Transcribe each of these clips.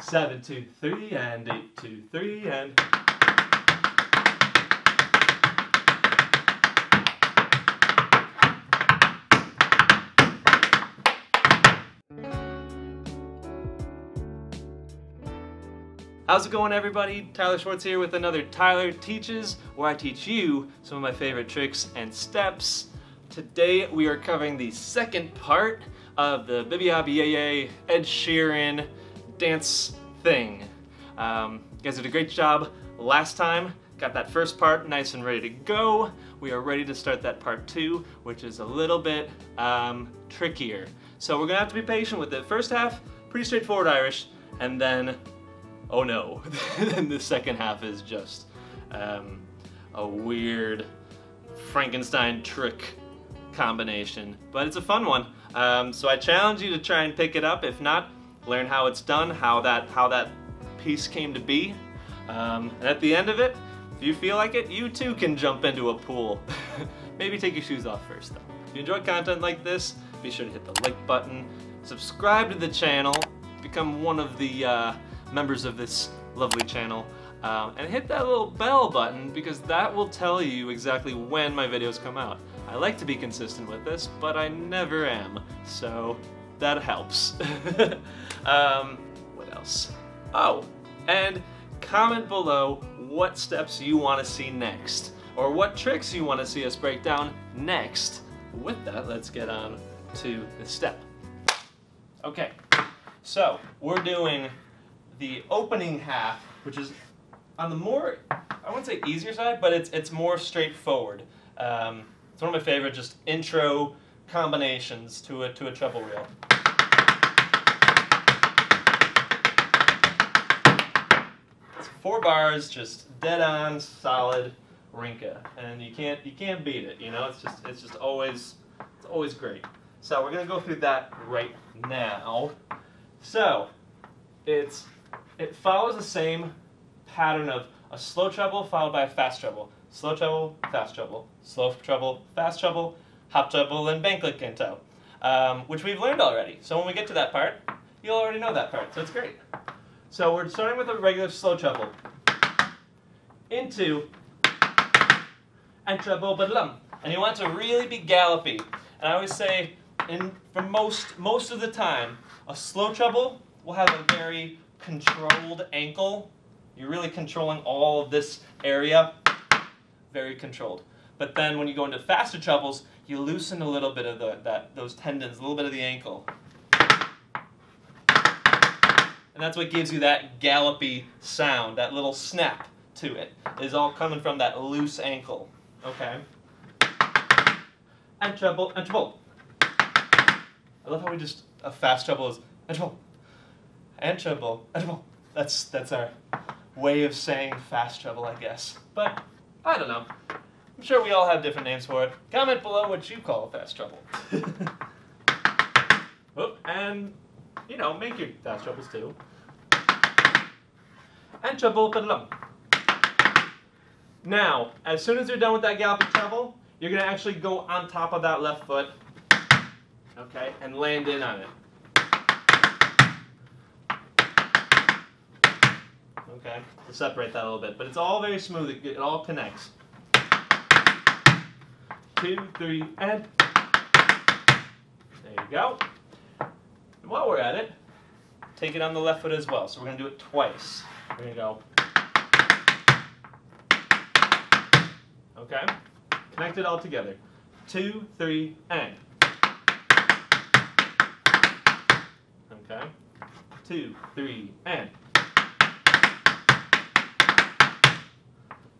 seven, two, three, and eight, two, three, and. How's it going everybody? Tyler Schwartz here with another Tyler Teaches, where I teach you some of my favorite tricks and steps. Today we are covering the second part of the Bibby Ed Sheeran dance thing. Um, you guys did a great job last time. Got that first part nice and ready to go. We are ready to start that part two, which is a little bit um, trickier. So we're gonna have to be patient with it. First half, pretty straightforward Irish, and then oh no, then the second half is just um, a weird Frankenstein trick combination. But it's a fun one. Um, so I challenge you to try and pick it up. If not, learn how it's done, how that, how that piece came to be. Um, and at the end of it, if you feel like it, you too can jump into a pool. Maybe take your shoes off first though. If you enjoy content like this, be sure to hit the like button, subscribe to the channel, become one of the uh, members of this lovely channel. Um, and hit that little bell button because that will tell you exactly when my videos come out. I like to be consistent with this, but I never am, so that helps. um, what else? Oh, and comment below what steps you want to see next, or what tricks you want to see us break down next. With that, let's get on to the step. Okay, so we're doing the opening half, which is on the more, I wouldn't say easier side, but it's, it's more straightforward. Um, it's one of my favorite just intro combinations to a, to a treble reel. It's four bars, just dead on, solid rince, and you can't you can't beat it. You know, it's just it's just always it's always great. So we're gonna go through that right now. So it's it follows the same pattern of a slow treble followed by a fast treble. Slow treble, fast treble. Slow treble, fast treble, hop treble, and banklick canto, um, which we've learned already. So when we get to that part, you'll already know that part, so it's great. So we're starting with a regular slow treble. Into and treble badlum. And you want to really be gallopy. And I always say, in, for most, most of the time, a slow treble will have a very controlled ankle. You're really controlling all of this area. Very controlled. But then when you go into faster trebles, you loosen a little bit of the, that, those tendons, a little bit of the ankle. And that's what gives you that gallopy sound, that little snap to it. Is all coming from that loose ankle. Okay? And treble, and treble. I love how we just, a fast treble is, and treble, and treble, and treble. That's, that's our way of saying fast treble, I guess. But, I don't know. I'm sure we all have different names for it. Comment below what you call fast trouble. And, you know, make your fast trebles too. And treble, pedalum. Now, as soon as you're done with that galloping treble, you're going to actually go on top of that left foot, okay, and land in on it. Okay, to separate that a little bit, but it's all very smooth. It, it all connects. Two, three, and there you go. And while we're at it, take it on the left foot as well. So we're going to do it twice. We're going to go. Okay? Connect it all together. Two, three, and. Okay? Two, three, and.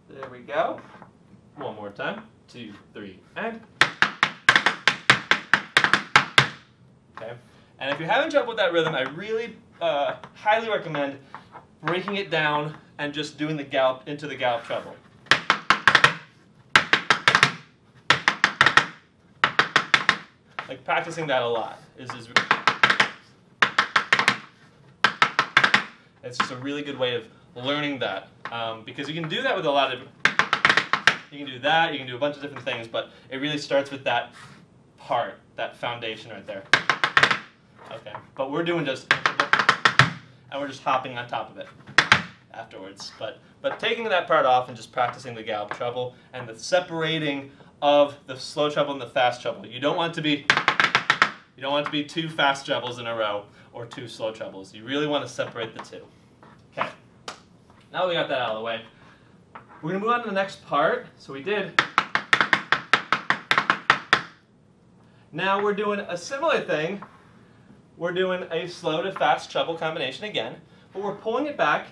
There we go. One more time. Two, three, and. Okay? And if you're having trouble with that rhythm, I really uh, highly recommend breaking it down and just doing the gallop into the gallop treble. Like practicing that a lot is, is it's just a really good way of learning that um, because you can do that with a lot of you can do that you can do a bunch of different things but it really starts with that part that foundation right there okay but we're doing just and we're just hopping on top of it afterwards. But but taking that part off and just practicing the gallop treble and the separating of the slow treble and the fast treble. You don't want to be you don't want to be two fast trebles in a row or two slow trebles. You really want to separate the two. Okay. Now we got that out of the way. We're gonna move on to the next part. So we did. Now we're doing a similar thing. We're doing a slow to fast treble combination again, but we're pulling it back.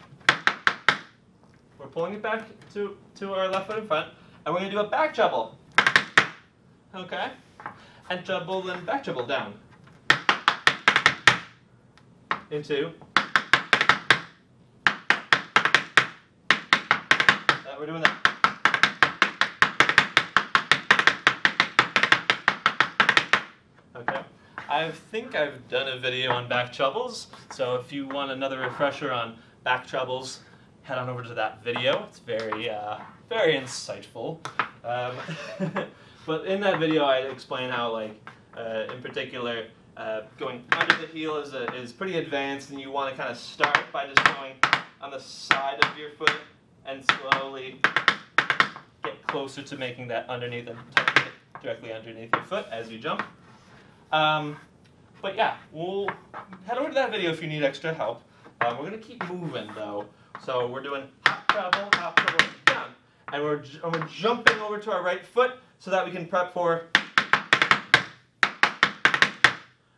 We're pulling it back to, to our left foot in front, and we're gonna do a back treble. Okay? And treble, then back treble down. Into. Uh, we're doing that. Okay. I think I've done a video on back trebles, so if you want another refresher on back trebles, head on over to that video. It's very, uh, very insightful. Um, but in that video, I explain how, like, uh, in particular, uh, going under the heel is, a, is pretty advanced, and you want to kind of start by just going on the side of your foot and slowly get closer to making that underneath and directly underneath your foot as you jump. Um, but yeah, we'll head over to that video if you need extra help. Um, we're to keep moving though. So we're doing hop treble, hop treble, down. And we're, and we're jumping over to our right foot so that we can prep for...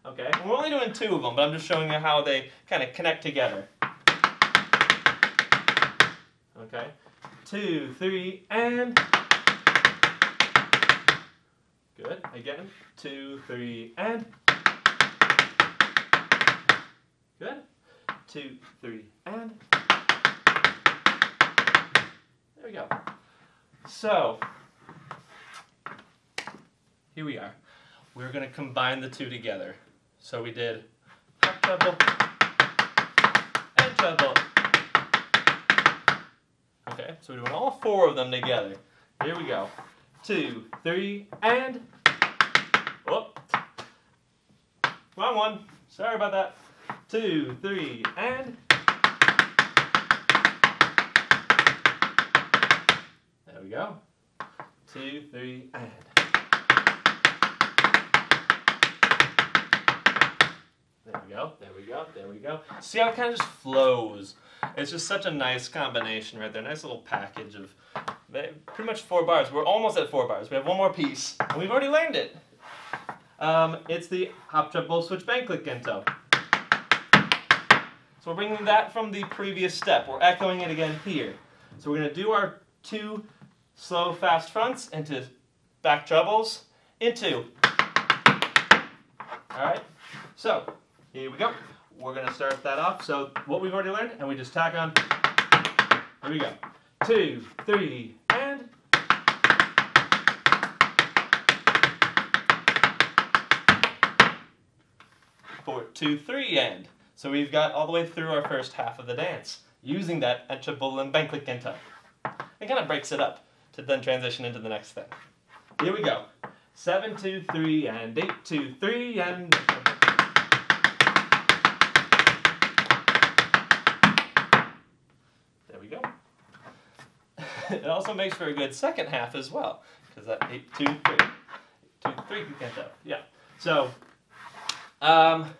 Okay, we're only doing two of them, but I'm just showing you how they kind of connect together. Okay, two, three, and... Good, again, two, three, and... Good, two, three, and... There we go. So, here we are. We're going to combine the two together. So we did. Hop treble and treble. Okay, so we're doing all four of them together. Here we go. Two, three, and... Whoop. Wrong one. Sorry about that. Two, three, and... There we go. Two, three, and... There we go, there we go, there we go. See how it kind of just flows. It's just such a nice combination right there. Nice little package of pretty much four bars. We're almost at four bars. We have one more piece, and we've already learned it. Um, it's the hop treble switch bank click gento. So we're bringing that from the previous step. We're echoing it again here. So we're going to do our two slow fast fronts into back trebles into. All right. So here we go. We're going to start that off. So what we've already learned, and we just tack on. Here we go. Two, three, and. Four, two, three, and. So we've got all the way through our first half of the dance using that entry and bank click gento. It kind of breaks it up to then transition into the next thing. Here we go. Seven, two, three, and eight, two, three, and. it also makes for a good second half as well, because that eight, two, three, two, three canto. Yeah. So, um,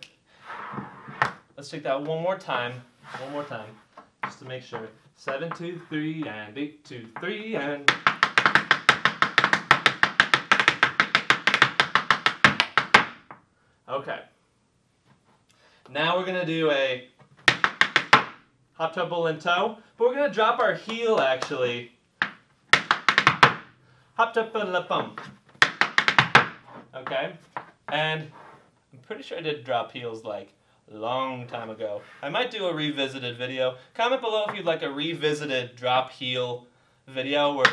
let's take that one more time. One more time, just to make sure. Seven, two, three, and eight, two, three, and. Okay. Now we're gonna do a hop treble and toe, but we're gonna drop our heel actually Hop up a la bump. Okay? And I'm pretty sure I did drop heels like a long time ago. I might do a revisited video. Comment below if you'd like a revisited drop heel video where,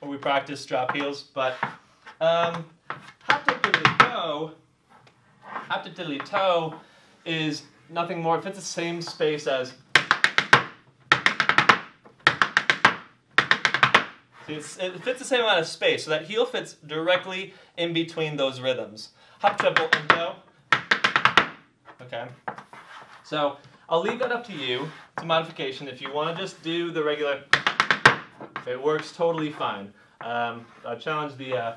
where we practice drop heels. But um, hop to toe, hop to toe is nothing more. It fits the same space as See, it fits the same amount of space, so that heel fits directly in between those rhythms. Hop, treble, and toe. Okay. So I'll leave that up to you. It's a modification. If you want to just do the regular, it works totally fine. Um, I challenge the uh,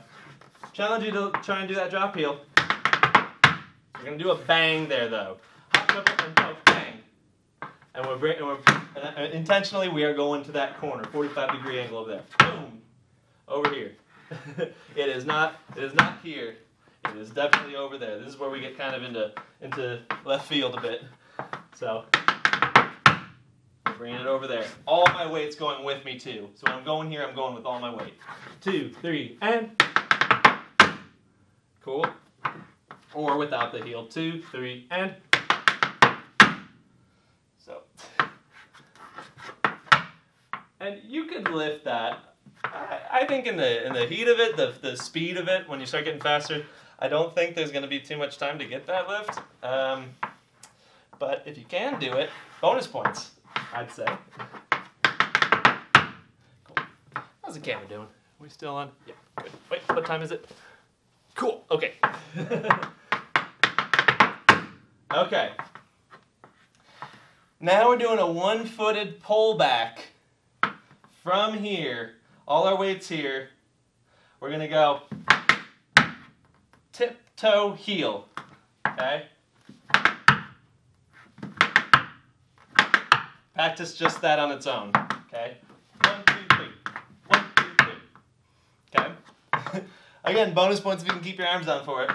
challenge you to try and do that drop heel. We're gonna do a bang there though. Hop, triple, and. And we're, bring, and we're uh, intentionally we are going to that corner, 45 degree angle over there. Boom, over here. it is not. It is not here. It is definitely over there. This is where we get kind of into into left field a bit. So bringing it over there. All my weight's going with me too. So when I'm going here, I'm going with all my weight. Two, three, and cool. Or without the heel. Two, three, and so. And you could lift that. I, I think in the in the heat of it, the the speed of it, when you start getting faster, I don't think there's going to be too much time to get that lift. Um, but if you can do it, bonus points. I'd say. Cool. How's the camera doing? Are we still on? Yeah, good. Wait, what time is it? Cool, okay. okay. Now we're doing a one-footed pullback from here. All our weight's here. We're gonna go tip, toe, heel, okay? Practice just that on its own, okay? One, two, three. One, two, three. Okay? Again, bonus points if you can keep your arms down for it.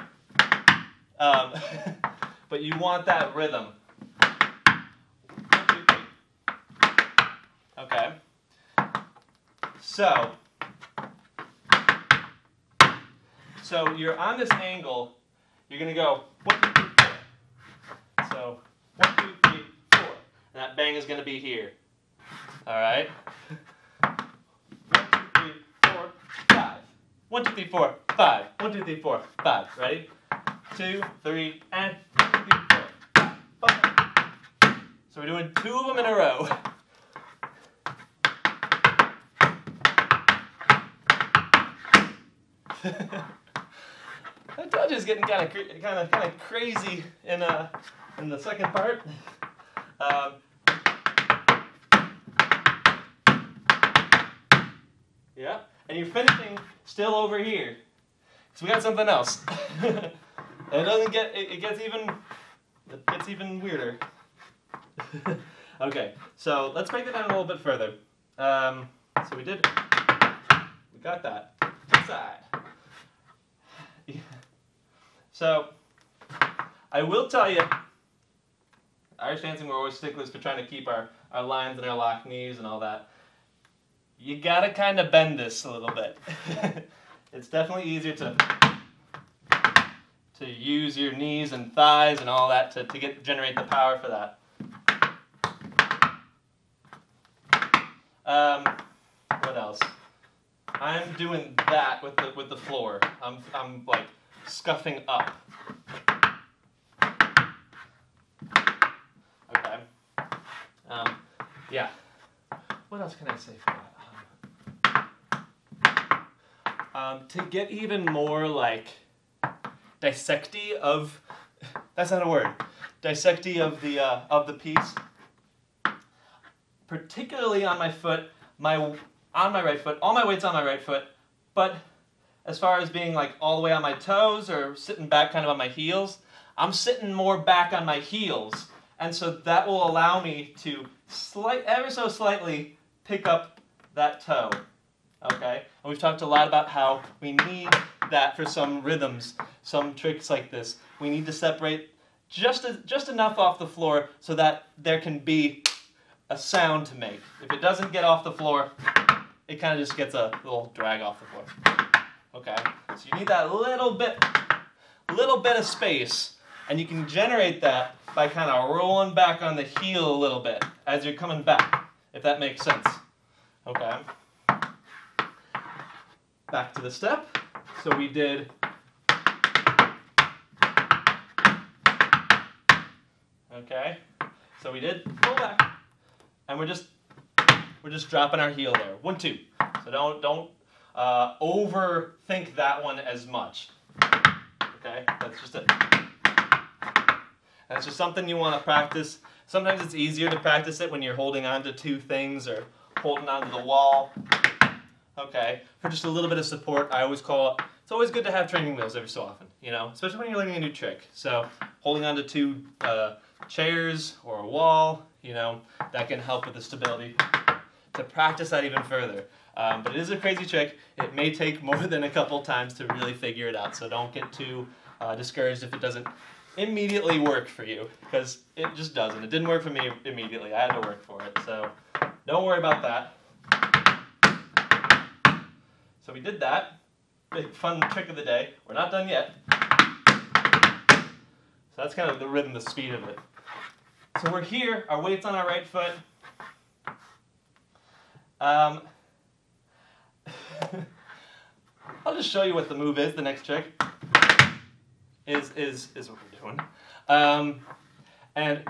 Um, but you want that rhythm. One, two, three. Okay? So, so you're on this angle, you're going to go one, two, three, four. So, one, two, three, four. And that bang is going to be here. All right? One, two, three, four, five. One, two, three, four, five. One, two, three, four, five. Ready? Two, three, and two, three, four, five. So we're doing two of them in a row. that dodge is getting kind of kind of kind of crazy in uh in the second part. Um, yeah, and you're finishing still over here. So we got something else. it doesn't get it, it gets even it gets even weirder. okay, so let's break it down a little bit further. Um, so we did we got that side. Yeah. So I will tell you, Irish dancing we're always sticklers for trying to keep our, our lines and our lock knees and all that. You gotta kind of bend this a little bit. it's definitely easier to to use your knees and thighs and all that to, to get generate the power for that. Um, what else? I'm doing that with the with the floor. I'm I'm like scuffing up. Okay. Um, yeah. What else can I say for that? Um, um, to get even more like dissecty of that's not a word. Dissecty of the uh, of the piece. Particularly on my foot, my on my right foot, all my weight's on my right foot, but as far as being like all the way on my toes or sitting back kind of on my heels, I'm sitting more back on my heels. And so that will allow me to slight, ever so slightly pick up that toe. Okay? And we've talked a lot about how we need that for some rhythms, some tricks like this. We need to separate just, as, just enough off the floor so that there can be a sound to make. If it doesn't get off the floor, it kind of just gets a little drag off the floor. Okay, so you need that little bit, little bit of space, and you can generate that by kind of rolling back on the heel a little bit as you're coming back, if that makes sense. Okay. Back to the step. So we did Okay, so we did pull back, and we're just we're just dropping our heel there. One, two. So don't don't uh, overthink that one as much. Okay, that's just it. That's just something you want to practice. Sometimes it's easier to practice it when you're holding on to two things or holding onto the wall. Okay, for just a little bit of support, I always call it, it's always good to have training wheels every so often, you know, especially when you're learning a new trick. So holding onto two uh, chairs or a wall, you know, that can help with the stability to practice that even further. Um, but it is a crazy trick. It may take more than a couple times to really figure it out, so don't get too uh, discouraged if it doesn't immediately work for you, because it just doesn't. It didn't work for me immediately. I had to work for it, so don't worry about that. So we did that. Big fun trick of the day. We're not done yet. So that's kind of the rhythm, the speed of it. So we're here, our weight's on our right foot. Um, I'll just show you what the move is, the next trick. Is, is, is what we're doing. Um, and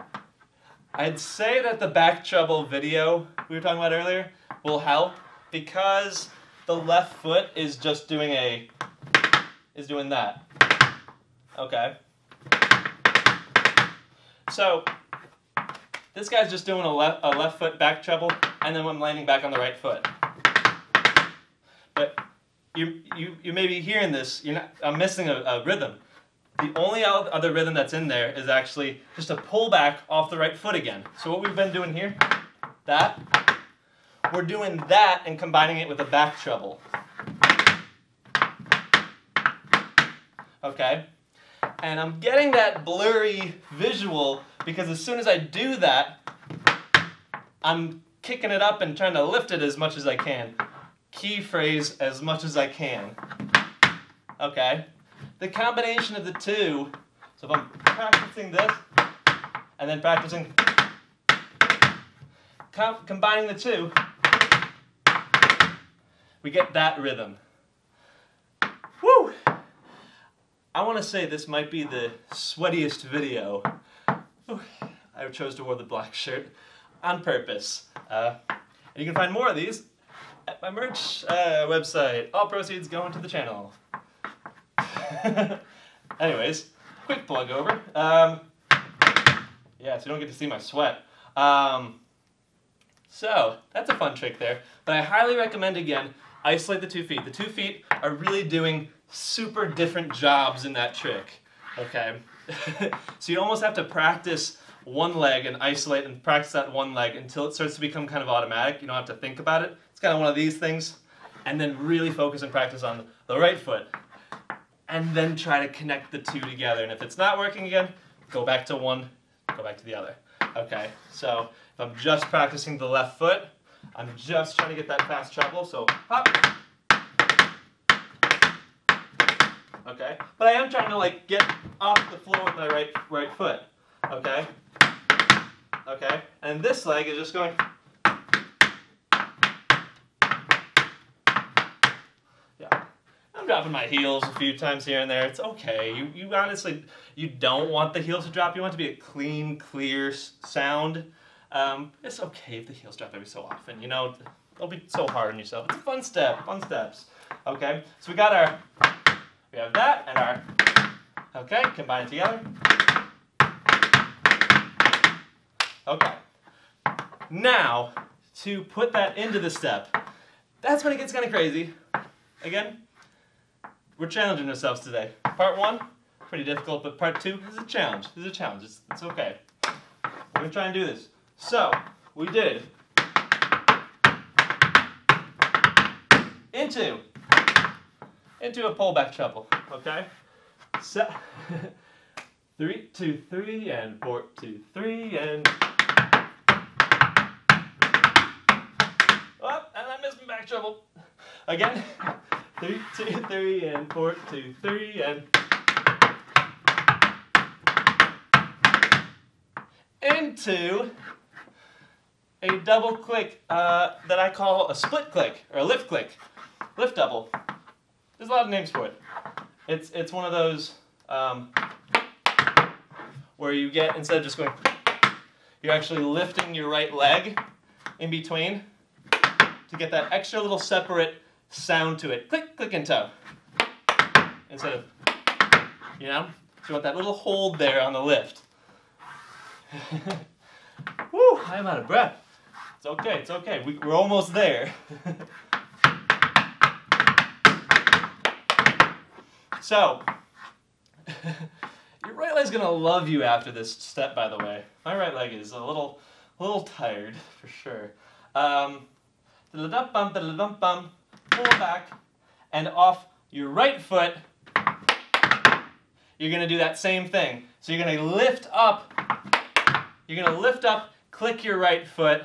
I'd say that the back treble video we were talking about earlier will help because the left foot is just doing a, is doing that. Okay. So, this guy's just doing a left, a left foot back treble, and then I'm landing back on the right foot. But you, you, you may be hearing this, you're not, I'm missing a, a rhythm. The only other rhythm that's in there is actually just a pull back off the right foot again. So what we've been doing here, that, we're doing that and combining it with a back treble. Okay? And I'm getting that blurry visual because as soon as I do that, I'm kicking it up and trying to lift it as much as I can. Key phrase as much as I can. Okay? The combination of the two, so if I'm practicing this and then practicing, com combining the two, we get that rhythm. Woo! I want to say this might be the sweatiest video. I chose to wear the black shirt on purpose. Uh, and you can find more of these at my merch uh, website. All proceeds go into the channel. Anyways, quick plug over. Um, yeah, so you don't get to see my sweat. Um, so, that's a fun trick there. But I highly recommend, again, isolate the two feet. The two feet are really doing super different jobs in that trick, okay? so you almost have to practice one leg and isolate and practice that one leg until it starts to become kind of automatic. You don't have to think about it. It's kind of one of these things. And then really focus and practice on the right foot. And then try to connect the two together. And if it's not working again, go back to one, go back to the other. Okay, so if I'm just practicing the left foot, I'm just trying to get that fast treble, so hop. Okay, but I am trying to like get off the floor with my right right foot. Okay, okay, and this leg is just going. Yeah, I'm dropping my heels a few times here and there. It's okay. You you honestly you don't want the heels to drop. You want to be a clean, clear sound. Um, it's okay if the heels drop every so often. You know, don't be so hard on yourself. It's a fun step, fun steps. Okay, so we got our, we have that and our, okay, combine it together. Okay. Now, to put that into the step, that's when it gets kind of crazy. Again, we're challenging ourselves today. Part one, pretty difficult, but part two is a challenge. This is a challenge. It's, it's okay. We're going to try and do this. So, we did into, into a pullback shuffle, okay? So, three, two, three, and four, two, three, and... back shuffle. Again, three, two, three, and four, two, three, and... Into a double click uh, that I call a split click or a lift click, lift double. There's a lot of names for it. It's it's one of those um, where you get instead of just going, you're actually lifting your right leg in between to get that extra little separate sound to it. Click, click, and toe. Instead of, you know, so you want that little hold there on the lift. Woo, I'm out of breath. It's okay, it's okay. We, we're almost there. so, your right leg's gonna love you after this step, by the way. My right leg is a little, a little tired, for sure. Um, pull back, and off your right foot, you're gonna do that same thing. So you're gonna lift up, you're gonna lift up, click your right foot,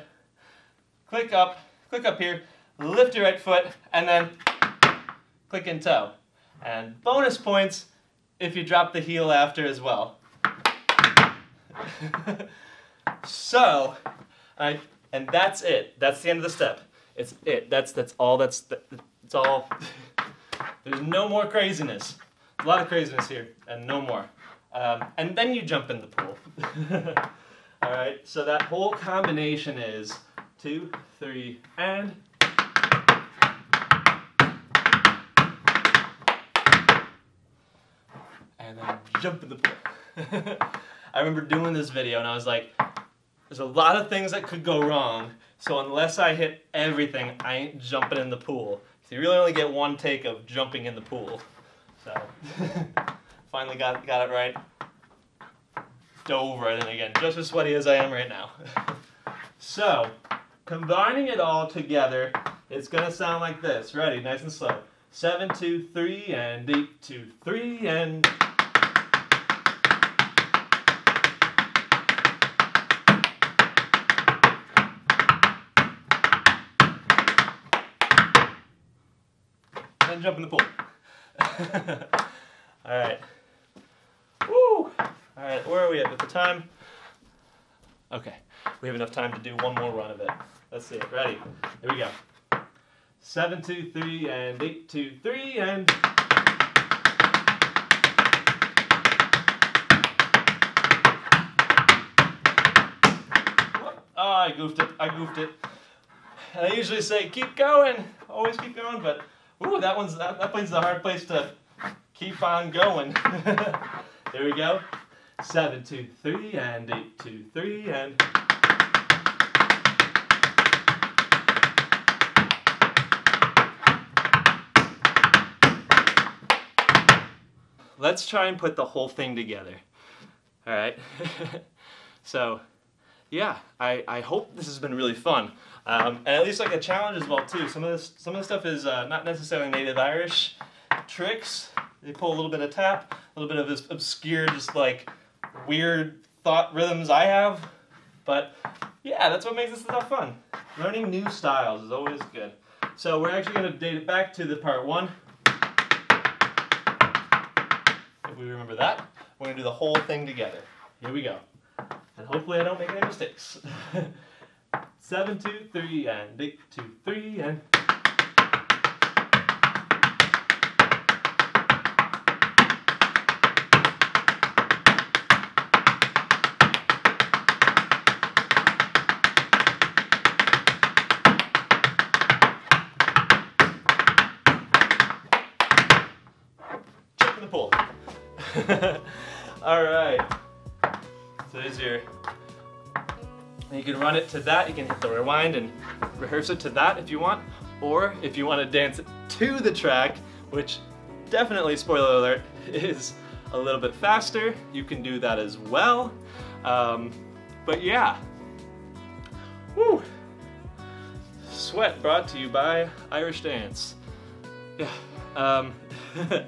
click up, click up here, lift your right foot, and then click and toe. And bonus points if you drop the heel after as well. so, I, and that's it. That's the end of the step. It's it. That's that's all. That's that's all. There's no more craziness. a lot of craziness here, and no more. Um, and then you jump in the pool. all right. So that whole combination is two, three, and. And then jump in the pool. I remember doing this video and I was like, there's a lot of things that could go wrong, so unless I hit everything, I ain't jumping in the pool. So you really only get one take of jumping in the pool. So, finally got, got it right. Dove right in again, just as sweaty as I am right now. so, combining it all together, it's gonna sound like this. Ready, nice and slow. Seven, two, three, and eight, two, three, and... then jump in the pool. All right. Woo! All right, where are we at with the time? Okay, we have enough time to do one more run of it. Let's see it. Ready? Here we go. Seven, two, three, and eight, two, three, and. Oh, I goofed it. I goofed it. And I usually say, keep going. Always keep going, but Ooh, that one's that, that place's a hard place to keep on going. there we go. Seven, two, three, and eight, two, three, and. Let's try and put the whole thing together. All right. so, yeah, I, I hope this has been really fun. Um, and at least like a challenge as well too. Some of this, some of the stuff is uh, not necessarily native Irish tricks. They pull a little bit of tap, a little bit of this obscure, just like weird thought rhythms I have. But yeah, that's what makes this stuff fun. Learning new styles is always good. So we're actually going to date it back to the part one. If we remember that, we're going to do the whole thing together. Here we go. And hopefully I don't make any mistakes. Seven, two, three, and eight, two, three, and. All right. So there's your and you can run it to that, you can hit the rewind and rehearse it to that if you want. Or if you want to dance it to the track, which definitely, spoiler alert, is a little bit faster, you can do that as well. Um, but yeah. Woo! Sweat brought to you by Irish Dance. Yeah. Um,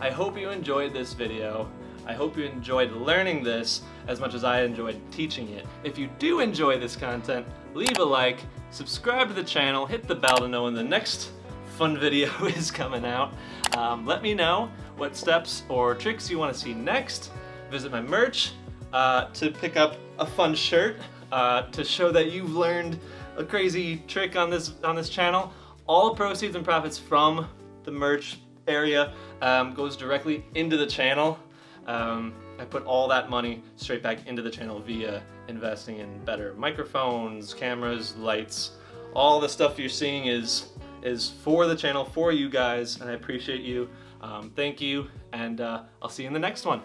I hope you enjoyed this video. I hope you enjoyed learning this as much as I enjoyed teaching it. If you do enjoy this content, leave a like, subscribe to the channel, hit the bell to know when the next fun video is coming out. Um, let me know what steps or tricks you want to see next. Visit my merch uh, to pick up a fun shirt uh, to show that you've learned a crazy trick on this on this channel. All proceeds and profits from the merch area um, goes directly into the channel. Um, I put all that money straight back into the channel via investing in better microphones, cameras, lights. All the stuff you're seeing is is for the channel, for you guys, and I appreciate you. Um, thank you, and uh, I'll see you in the next one.